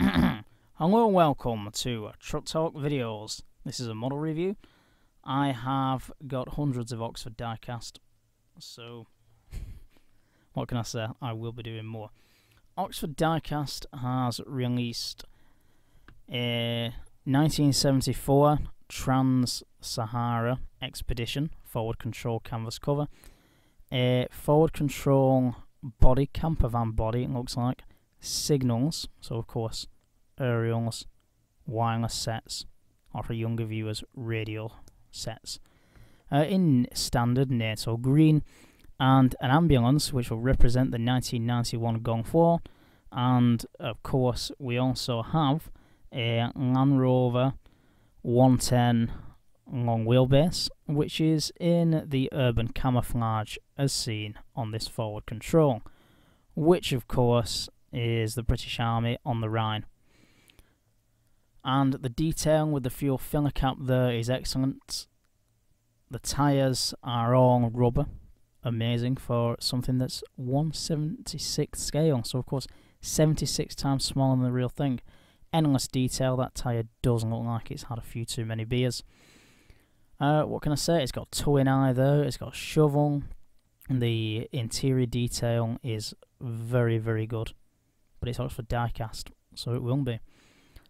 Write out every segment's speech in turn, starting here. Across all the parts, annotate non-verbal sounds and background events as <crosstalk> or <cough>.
<clears throat> Hello and welcome to Truck Talk Videos. This is a model review. I have got hundreds of Oxford diecast, so <laughs> what can I say? I will be doing more. Oxford Diecast has released a 1974 Trans Sahara Expedition forward control canvas cover, a forward control body camper van body. It looks like signals, so of course aerials, wireless sets, or for younger viewers, radio sets. Uh, in standard NATO green, and an ambulance which will represent the 1991 Gong 4, and of course we also have a Land Rover 110 long wheelbase, which is in the urban camouflage as seen on this forward control, which of course is the British Army on the Rhine. And the detail with the fuel filler cap there is excellent. The tyres are all rubber, amazing for something that's 176 scale. So of course, 76 times smaller than the real thing. Endless detail. That tyre doesn't look like it's had a few too many beers. Uh, what can I say? It's got towing eye there. It's got shovel. The interior detail is very, very good. But it's Oxford diecast, so it will be.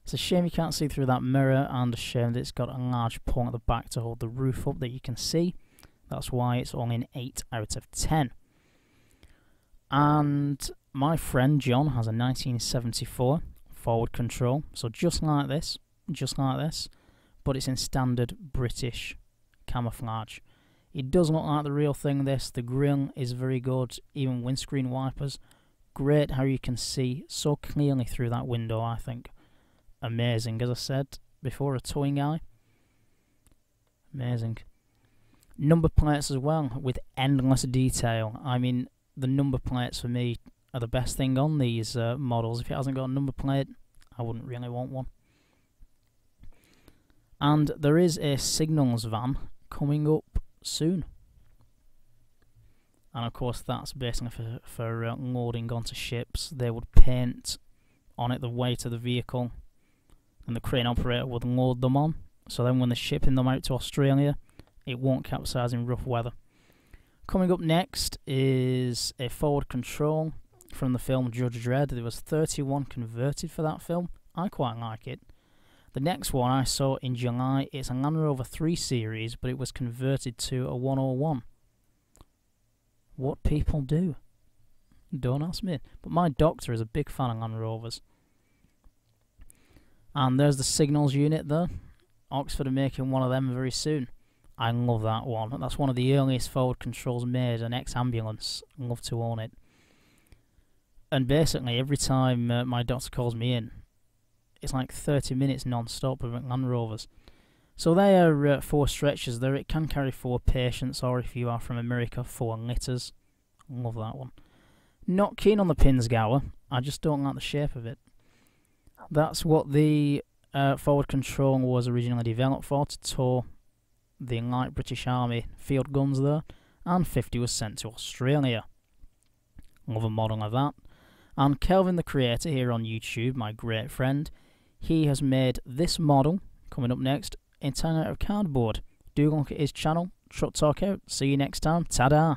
It's a shame you can't see through that mirror, and a shame that it's got a large point at the back to hold the roof up that you can see. That's why it's only an 8 out of 10. And my friend John has a 1974 forward control, so just like this, just like this, but it's in standard British camouflage. It does look like the real thing, this. The grill is very good, even windscreen wipers. Great how you can see so clearly through that window, I think. Amazing, as I said before, a towing eye. Amazing. Number plates as well, with endless detail. I mean, the number plates for me are the best thing on these uh, models. If it hasn't got a number plate, I wouldn't really want one. And there is a signals van coming up soon. And of course, that's basically for, for uh, loading onto ships. They would paint on it the weight of the vehicle, and the crane operator would load them on. So then, when they're shipping them out to Australia, it won't capsize in rough weather. Coming up next is a forward control from the film Judge Dredd. There was 31 converted for that film. I quite like it. The next one I saw in July, it's a Land Rover 3 Series, but it was converted to a 101. What people do. Don't ask me. But my doctor is a big fan of Land Rovers. And there's the signals unit there. Oxford are making one of them very soon. I love that one. That's one of the earliest forward controls made, an ex-ambulance. Love to own it. And basically, every time uh, my doctor calls me in, it's like 30 minutes non-stop with Land Rovers. So they are uh, four stretchers there. It can carry four patients, or if you are from America, four litters. Love that one. Not keen on the Pinzgauer. I just don't like the shape of it. That's what the uh, forward control was originally developed for, to tow the light British Army field guns there, and 50 was sent to Australia. Love a model of that. And Kelvin the Creator here on YouTube, my great friend, he has made this model, coming up next, entirely out of cardboard. Do look at his channel, Truck Talk Out. See you next time. Ta-da!